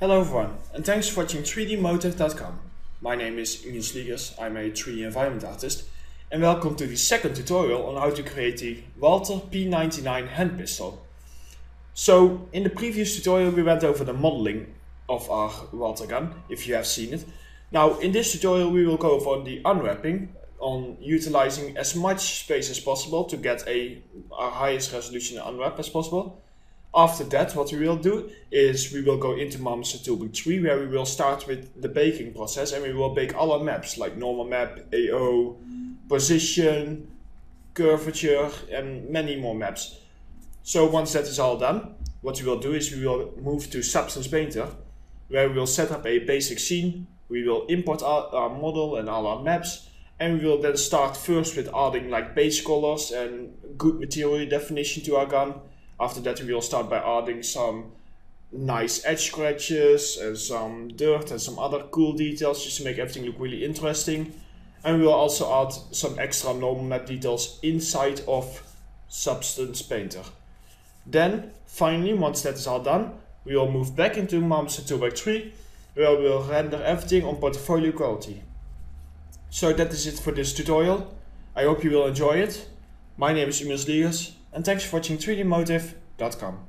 Hello everyone, and thanks for watching 3dmotive.com. My name is Emiel Sleegers, I'm a 3D environment artist, and welcome to the second tutorial on how to create the Walther P99 hand pistol. So, in the previous tutorial we went over the modeling of our Walther gun, if you have seen it. Now, in this tutorial we will go over the unwrapping, on utilizing as much space as possible to get a, a highest resolution unwrap as possible. After that, what we will do is we will go into Marmoset Toolbag 3 where we will start with the baking process and we will bake all our maps like normal map, AO, position, curvature and many more maps. So once that is all done, what we will do is we will move to Substance Painter where we will set up a basic scene, we will import our, our model and all our maps and we will then start first with adding like base colors and good material definition to our gun after that we will start by adding some nice edge scratches and some dirt and some other cool details just to make everything look really interesting. And we will also add some extra normal map details inside of Substance Painter. Then, finally, once that is all done, we will move back into Marmoset Toolbag 3, where we will render everything on portfolio quality. So that is it for this tutorial. I hope you will enjoy it. My name is Emiel Sleegers, and thanks for watching 3dmotive.com.